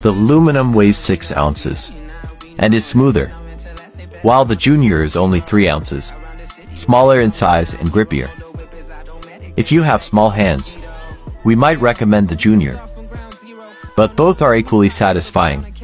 The aluminum weighs 6 ounces and is smoother, while the junior is only 3 ounces, smaller in size and grippier. If you have small hands, we might recommend the junior, but both are equally satisfying.